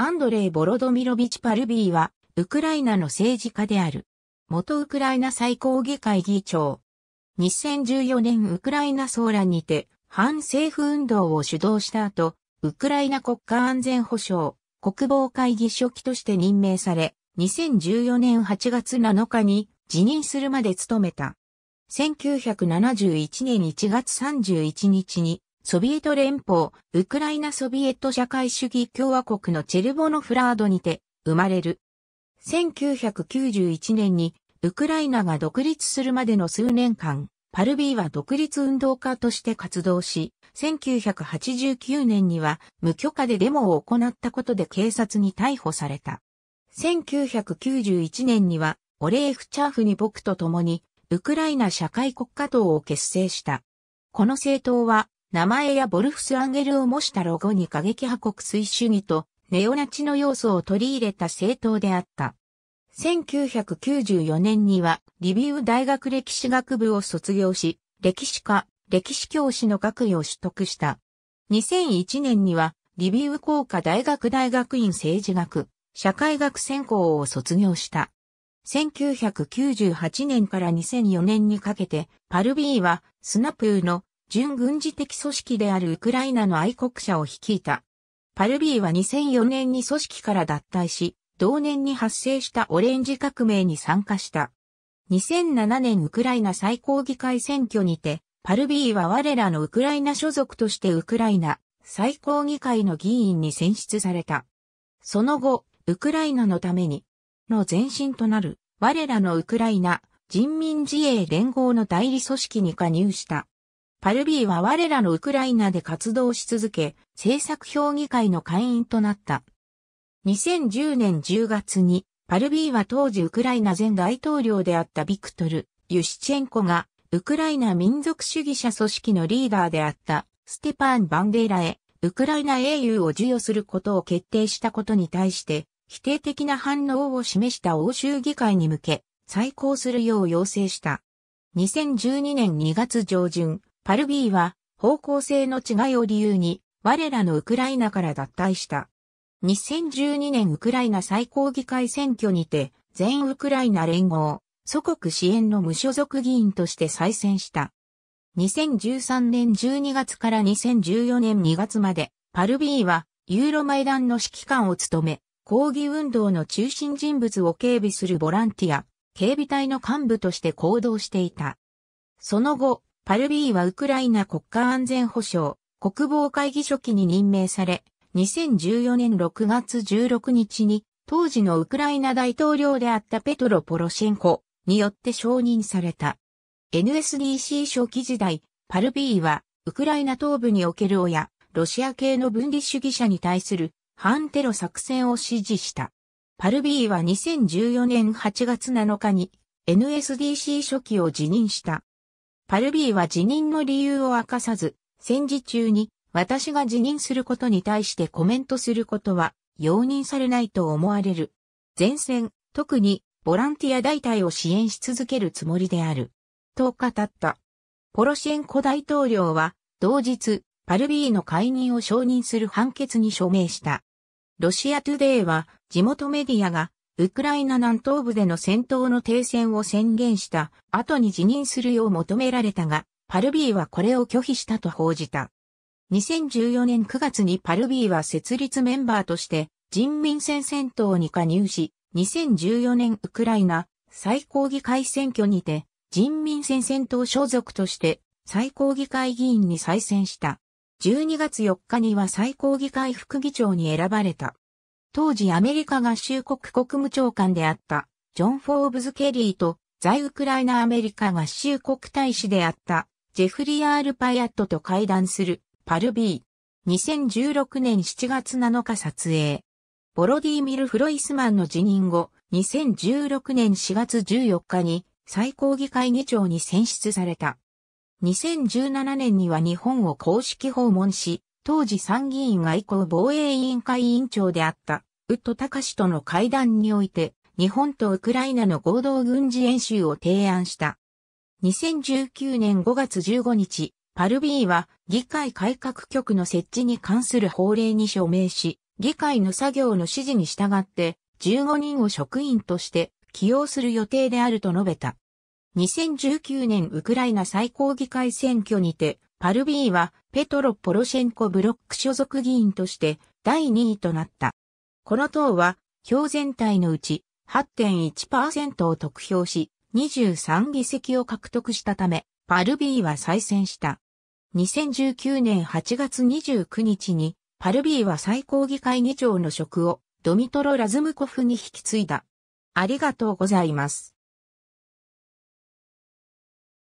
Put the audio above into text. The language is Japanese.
アンドレイ・ボロドミロビチ・パルビーは、ウクライナの政治家である。元ウクライナ最高議会議長。2014年ウクライナ騒乱にて、反政府運動を主導した後、ウクライナ国家安全保障、国防会議書記として任命され、2014年8月7日に辞任するまで務めた。1971年1月31日にソビエト連邦、ウクライナソビエト社会主義共和国のチェルボノフラードにて生まれる。1991年にウクライナが独立するまでの数年間、パルビーは独立運動家として活動し、1989年には無許可でデモを行ったことで警察に逮捕された。1991年にはオレーフ・チャーフに僕と共にウクライナ社会国家党を結成した。この政党は名前やボルフス・アンゲルを模したロゴに過激派国粋主義とネオナチの要素を取り入れた政党であった。1994年にはリビウ大学歴史学部を卒業し、歴史家、歴史教師の学位を取得した。2001年にはリビウ工科大学大学院政治学、社会学専攻を卒業した。1998年から2004年にかけて、パルビーはスナプーの準軍事的組織であるウクライナの愛国者を率いた。パルビーは2004年に組織から脱退し、同年に発生したオレンジ革命に参加した。2007年ウクライナ最高議会選挙にて、パルビーは我らのウクライナ所属としてウクライナ最高議会の議員に選出された。その後、ウクライナのために、の前身となる、我らのウクライナ人民自衛連合の代理組織に加入した。パルビーは我らのウクライナで活動し続け、政策評議会の会員となった。2010年10月に、パルビーは当時ウクライナ前大統領であったビクトル・ユシチェンコが、ウクライナ民族主義者組織のリーダーであったステパン・バンデーラへ、ウクライナ英雄を授与することを決定したことに対して、否定的な反応を示した欧州議会に向け、再考するよう要請した。2012年2月上旬、パルビーは方向性の違いを理由に我らのウクライナから脱退した。2012年ウクライナ最高議会選挙にて全ウクライナ連合祖国支援の無所属議員として再選した。2013年12月から2014年2月までパルビーはユーロマイダンの指揮官を務め抗議運動の中心人物を警備するボランティア、警備隊の幹部として行動していた。その後、パルビーはウクライナ国家安全保障国防会議書記に任命され、2014年6月16日に当時のウクライナ大統領であったペトロ・ポロシェンコによって承認された。NSDC 初期時代、パルビーはウクライナ東部における親、ロシア系の分離主義者に対する反テロ作戦を指示した。パルビーは2014年8月7日に NSDC 初期を辞任した。パルビーは辞任の理由を明かさず、戦時中に私が辞任することに対してコメントすることは容認されないと思われる。前線、特にボランティア大隊を支援し続けるつもりである。と語った。ポロシェンコ大統領は同日、パルビーの解任を承認する判決に署名した。ロシアトゥデイは地元メディアがウクライナ南東部での戦闘の停戦を宣言した後に辞任するよう求められたが、パルビーはこれを拒否したと報じた。2014年9月にパルビーは設立メンバーとして人民戦戦闘に加入し、2014年ウクライナ最高議会選挙にて人民戦戦闘所属として最高議会議員に再選した。12月4日には最高議会副議長に選ばれた。当時アメリカ合衆国国務長官であったジョン・フォーブズ・ケリーと在ウクライナアメリカ合衆国大使であったジェフリー・アール・パヤットと会談するパルビー。2016年7月7日撮影。ボロディーミル・フロイスマンの辞任後、2016年4月14日に最高議会議長に選出された。2017年には日本を公式訪問し、当時参議院外交防衛委員会委員長であったウッド・タカシとの会談において、日本とウクライナの合同軍事演習を提案した。2019年5月15日、パルビーは議会改革局の設置に関する法令に署名し、議会の作業の指示に従って15人を職員として起用する予定であると述べた。2019年ウクライナ最高議会選挙にて、パルビーはペトロ・ポロシェンコブロック所属議員として第2位となった。この党は票全体のうち8.1%を得票し、23議席を獲得したため、パルビーは再選した。2019年8月29日に、パルビーは最高議会議長の職をドミトロ・ラズムコフに引き継いだ。ありがとうございます。